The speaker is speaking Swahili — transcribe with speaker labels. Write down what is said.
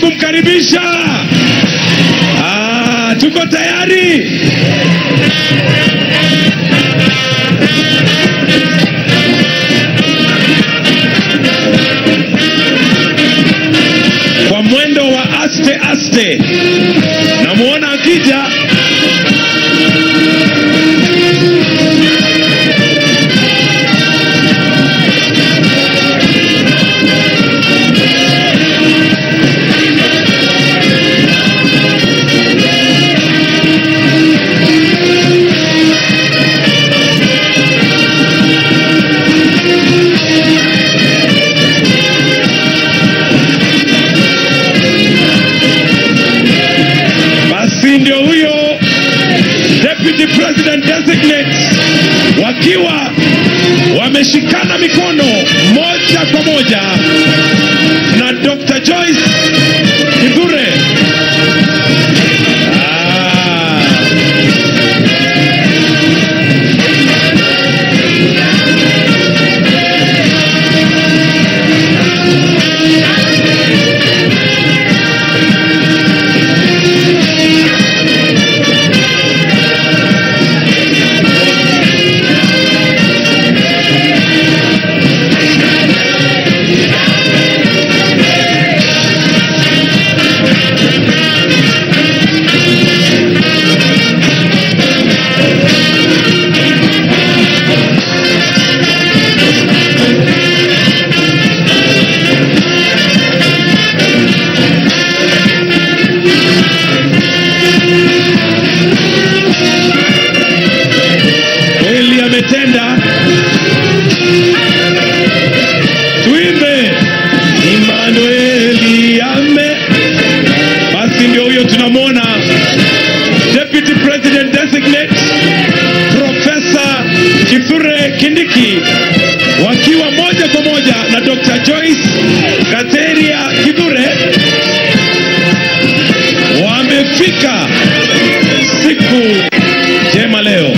Speaker 1: kumkaribisha. Ah, tuko tayari. Kwa mwendo wa aste aste, namuona akija. Deputy president designate wakiwa wameshikana mikono moja kwa moja tuimbe Emmanuel ame. Basi ndio huyo tunamwona Deputy President Designate Profesa Kithure Kindiki wakiwa moja kwa moja na Dr. Joyce Kateria Kithure wamefika siku njema leo.